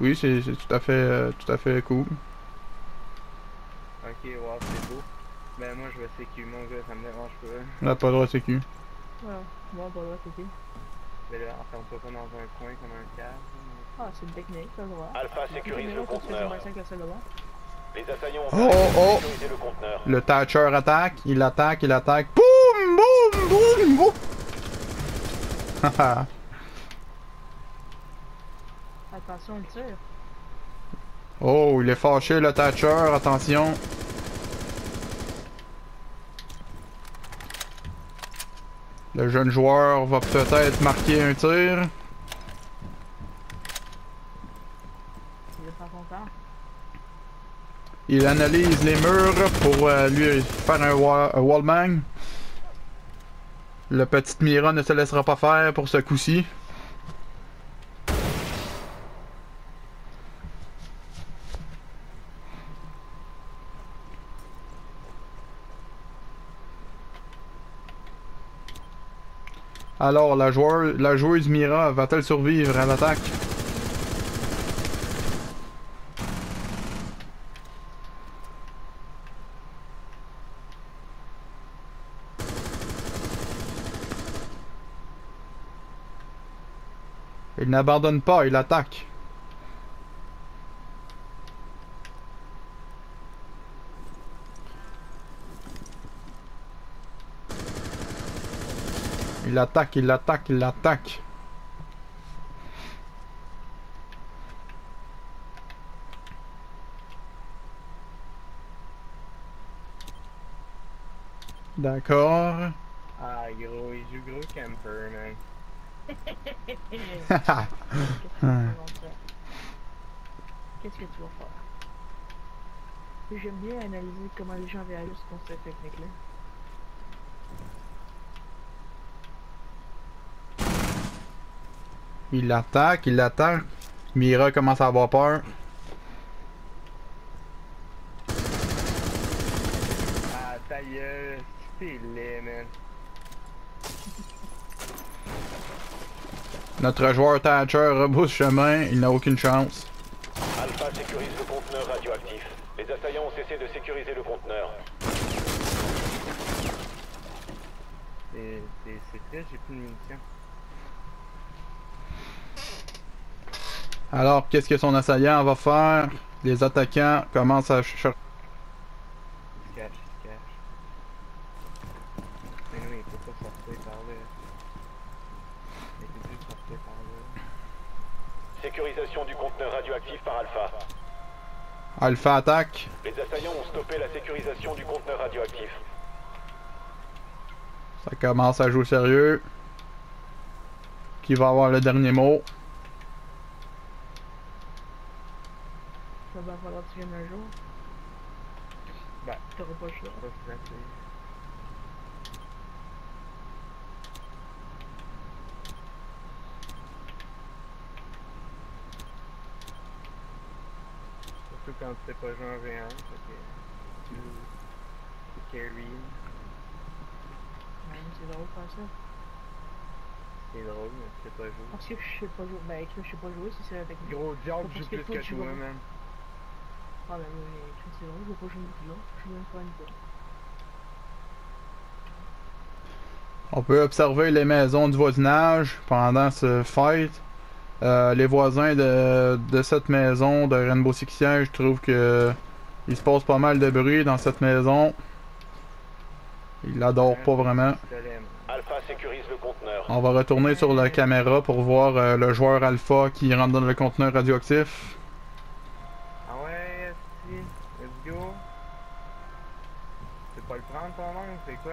Oui, c'est c'est tout à fait euh, tout à fait cool. Ok, wow, c'est beau. Ben moi je vais sécu mon gars, ça me dérange pas. On a pas le droit de sécu. Ouais, moi, pas le droit, c'est qui? Mais là, on ferme pas dans un coin comme un cave. Ah, c'est une technique, t'as le droit. Alpha sécurise le conteneur. Les assaillants ont Oh, oh, oh. sécurisé le conteneur. Le Thatcher attaque, il attaque, il attaque. Boum, boum, boum, boum. Haha. Attention, il tire. oh, il est fâché le Thatcher, attention. Le jeune joueur va peut-être marquer un tir. Il est pas content. Il analyse les murs pour euh, lui faire un, wa- un. Le petit Mira ne se laissera pas faire pour ce coup-ci. Alors, la, joueuse Mira va-t-elle survivre à l'attaque? Il n'abandonne pas, il attaque. Il attaque, il attaque, il attaque. D'accord. Ah gros, il joue gros camper, man. Qu'est-ce que tu vas faire? Qu'est-ce que tu vas faire? J'aime bien analyser comment les gens réagissent contre cette technique-là. Il attaque, il attaque. Mira commence à avoir peur. Ah ta gueule, c'est laid, man. Notre joueur Thatcher rebrousse chemin, il n'a aucune chance. Alpha sécurise le conteneur radioactif. Les assaillants ont cessé de sécuriser le conteneur. C'est c'est- c'est triste, j'ai plus de munitions. Alors, qu'est-ce que son assaillant va faire? Les attaquants commencent à chercher. Il se cache, il se cache. Mais non, il peut pas sortir par là. Il peut plus sortir par là. Sécurisation du conteneur radioactif par Alpha. Alpha attaque. Les assaillants ont stoppé la sécurisation du conteneur radioactif. Ça commence à jouer sérieux. Qui va avoir le dernier mot? Ça va falloir que tu viennes un jour. Ben, T'auras pas le choix. pas se placer. Surtout quand tu sais pas jouer en V1, fait que tu tu carry. Ouais, c'est drôle faire ça. C'est drôle, mais tu sais pas jouer. Parce que je sais pas jouer. Ben, écrit, je sais pas jouer si c'est technique. Gros je que plus que toi, vas- On peut observer les maisons du voisinage pendant ce fight. Euh, les voisins de, de cette maison de Rainbow Six Siege, je trouve que il se passe pas mal de bruit dans cette maison. Ils l'adorent pas vraiment. Pistolet, man. Alpha sécurise le conteneur. On va retourner sur la caméra pour voir euh, le joueur alpha qui rentre dans le conteneur radioactif. Ah ouais, si, let's go. Le prendre ton nom, c'est quoi?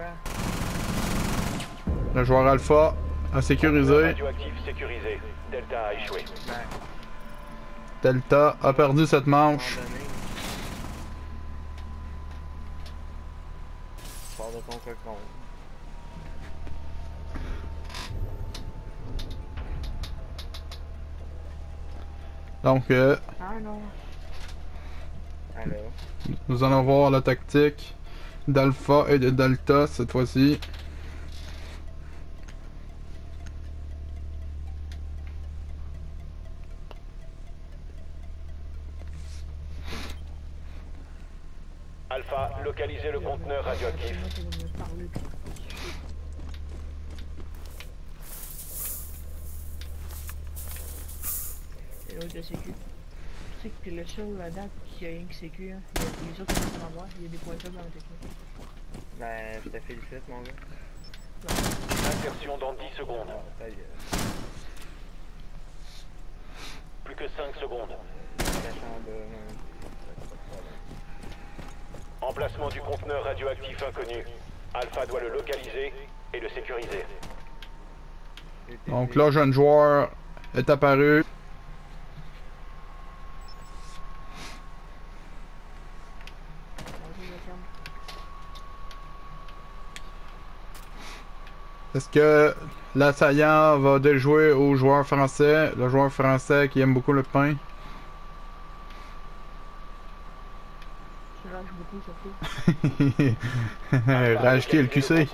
Le joueur alpha a sécurisé. radioactif sécurisé. Delta a échoué. Ben, Delta a perdu cette manche. abandonné. Sors de ton cocon. Donc, euh, Ah nous allons voir la tactique d'Alpha et de Delta cette fois-ci. Alpha, localisez le conteneur radioactif. Tu sais que le seul là-dedans qui a rien que sécu, hein, il y a les autres qui sont en voir, il y a des points faibles dans la technique. Ben, je te félicite, mon gars. Insertion dans 10 secondes. Gueule. Plus que 5 secondes. Emplacement du conteneur radioactif inconnu. Alpha doit le localiser et le sécuriser. Donc là, jeune joueur est apparu. Est-ce que l'assaillant va déjouer au joueur français, le joueur français qui aime beaucoup le pain? Je rage beaucoup, surtout. Rage qui le QC?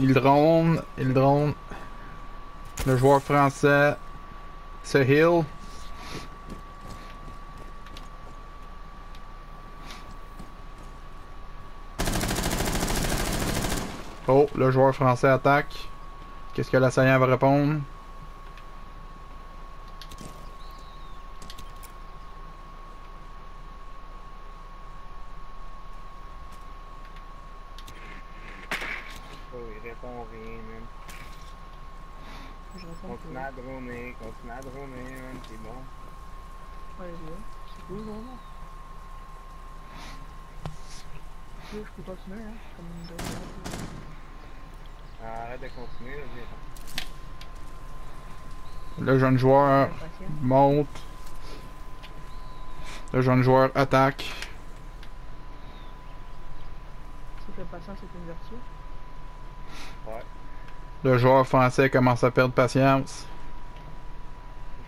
Il drone, il drone. Le joueur français, c'est Hill. Oh, le joueur français attaque. Qu'est-ce que l'assaillant va répondre? Oh, il répond rien, man. Je réponds Continue pas. à droner, droner, man, c'est bon. Ouais. C'est cool, vraiment. Tu veux, je peux continuer, hein, comme d'autres gens. Ah, Arrête de continuer, là. Le jeune joueur monte. Le jeune joueur attaque. C'est que le patient, c'est une vertu. Ouais. Le joueur français commence à perdre patience.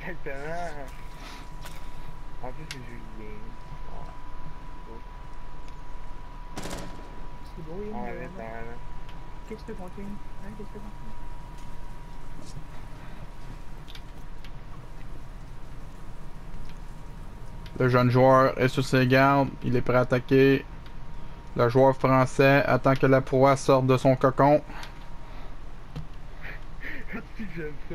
Exactement. En plus, c'est Julien. C'est beau, il là. Qu'est-ce que tu continues? Hein, qu'est-ce que tu continues? Le jeune joueur est sur ses gardes. Il est prêt à attaquer. Le joueur français attend que la proie sorte de son cocon. J'aime ça,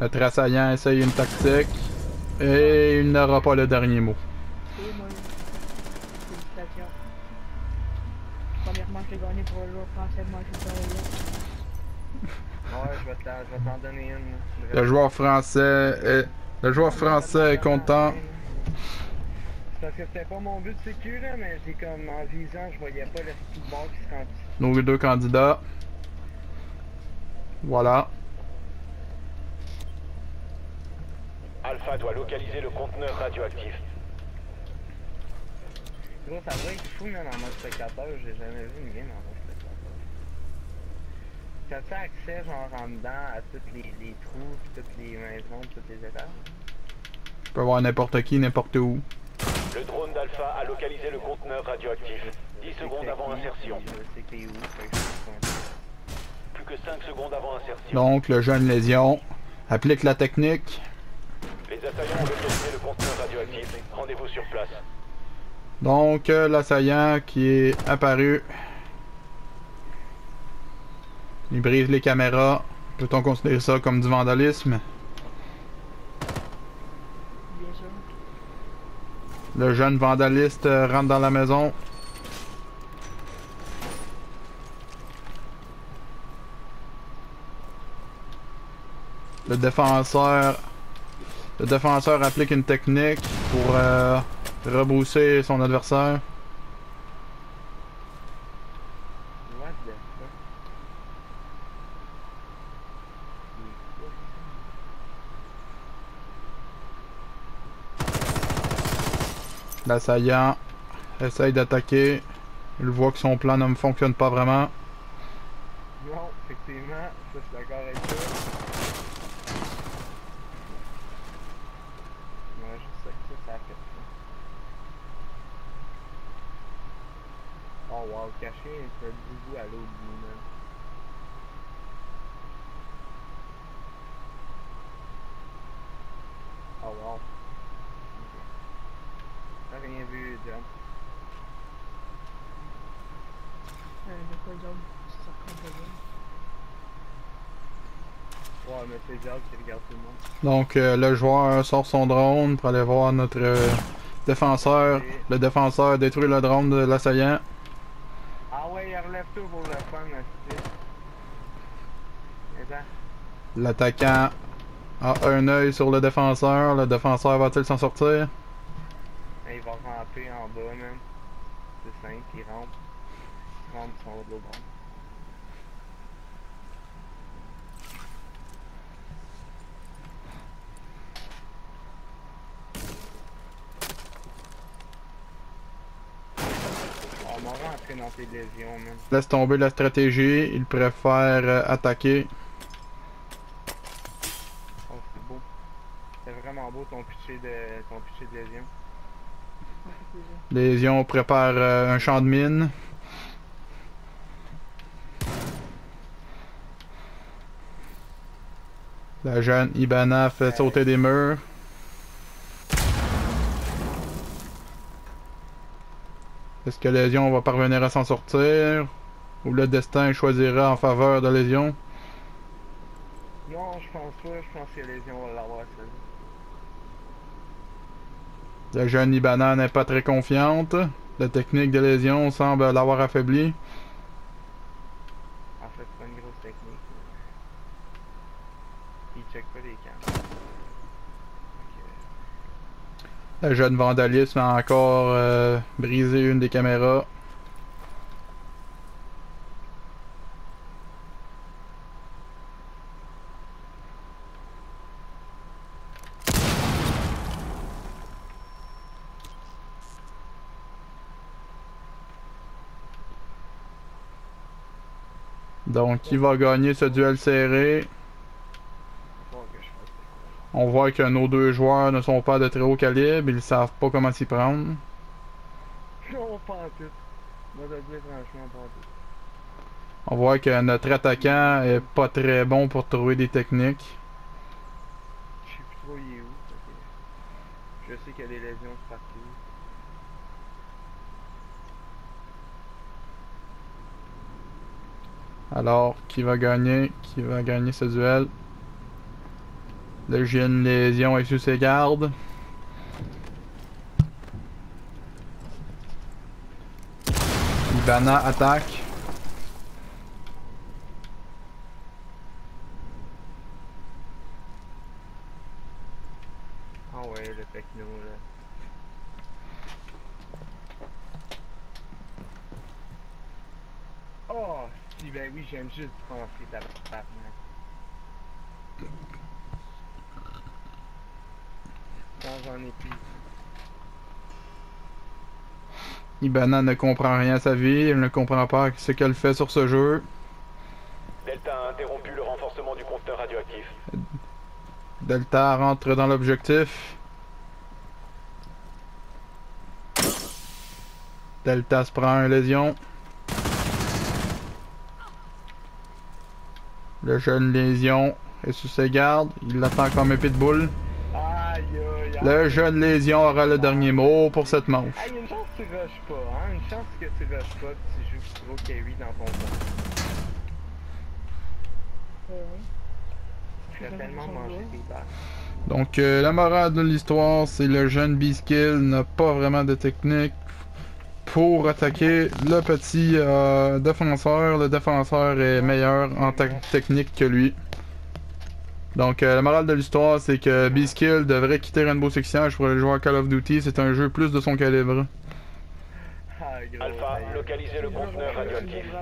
Notre assaillant essaye une tactique. Et il n'aura pas le dernier mot. Moi. Premièrement, je l'ai gagné pour le joueur français Manchester United. Ouais, je vais t'en je donner une. Le joueur français est... Le joueur français est content. C'est Parce que c'était pas mon but de sécu, là, mais j'ai comme en visant, je voyais pas le bord qui se rendit. Nos deux candidats. Voilà. Alpha doit localiser le conteneur radioactif. Gros, ça doit être fou, man, en mode spectateur. J'ai jamais vu une game en mode spectateur. T'as-tu accès, genre, en dedans, à tous les, les trous, pis toutes les maisons, tous les étages? Je peux voir n'importe qui, n'importe où. Le drone d'Alpha a localisé le conteneur radioactif. 10 Je sais secondes avant insertion. Plus que 5 secondes avant insertion. Donc, le jeune lésion applique la technique. Les assaillants ont le radioactif. Rendez-vous sur place. Donc, euh, l'assaillant qui est apparu. Il brise les caméras. Peut-on considérer ça comme du vandalisme? Le jeune vandaliste euh, rentre dans la maison. Le défenseur. Le défenseur applique une technique pour euh, rebrousser son adversaire. L'assaillant essaye d'attaquer. Il voit que son plan ne fonctionne pas vraiment. Non, effectivement, ça je suis d'accord avec toi. Ouais, je sais que ça, ça a fait ça. Oh wow, caché un peu de boubou à l'autre bout, man. Oh wow. Ok. T'as rien vu, John. Euh, de quoi le job? Ça compte pas bien. Ouais, mais c'est John qui regarde tout le monde. Donc euh, le joueur sort son drone pour aller voir notre euh, défenseur. Le défenseur détruit le drone de l'assaillant. Ouais, il relève tout pour le fun. L'attaquant a un œil sur le défenseur. Le défenseur va-t-il s'en sortir? Il va ramper en bas, man. C'est simple, il rampe. Il rampe son l'autre bord. Dans tes lésions, man. Laisse tomber la stratégie. Il préfère euh, attaquer. Oh, c'est beau. C'est vraiment beau ton pitcher de, ton pitcher de lésion. Ça fait plaisir. Lésion prépare euh, un champ de mine. La jeune Ibana fait sauter des murs. Est-ce que Lésion va parvenir à s'en sortir? Ou le destin choisira en faveur de Lésion? Non, je pense pas. Je pense que lésion va l'avoir, celle La jeune Ibana n'est pas très confiante. La technique de Lésion semble l'avoir affaibli. En fait, c'est pas une grosse technique. Il check pas les camps. La jeune Vandalisme a encore euh, brisé une des caméras. Donc, qui va gagner ce duel serré? Faut que je fasse ça. On voit que nos deux joueurs ne sont pas de très haut calibre, ils savent pas comment s'y prendre. Non, pas en tout. Moi, je dis franchement, pas en tout. On voit que notre attaquant est pas très bon pour trouver des techniques. Je sais plus trop il est où. Je sais qu'il y a des lésions partout. Alors, qui va gagner? Qui va gagner ce duel? Le jeune lésion est sous ses gardes. Ibana attaque. Ah ouais, le techno là. Oh, si ben oui, j'aime juste penser ta tabarnak. Quand j'en ai plus. Ibana ne comprend rien à sa vie, elle ne comprend pas ce qu'elle fait sur ce jeu. Delta a interrompu le renforcement du conteneur radioactif. Delta rentre dans l'objectif. Delta se prend un lésion. Le jeune lésion est sous ses gardes. Il l'attend comme un pitbull. Le jeune lésion aura le dernier mot pour cette manche. Hey, une chance que tu rushes pas, hein? Une chance que tu rushes pas, que tu joues gros carry dans ton temps. Euh, oui. Tu as tellement mangé barres. Donc, euh, la morale de l'histoire, c'est le jeune B-Skill n'a pas vraiment de technique pour attaquer le petit euh, défenseur. Le défenseur est meilleur en technique que lui. Donc, euh, la morale de l'histoire, c'est que B-Skill devrait quitter Rainbow Six Siege pour aller jouer à Call of Duty. C'est un jeu plus de son calibre. Alpha, localisez le.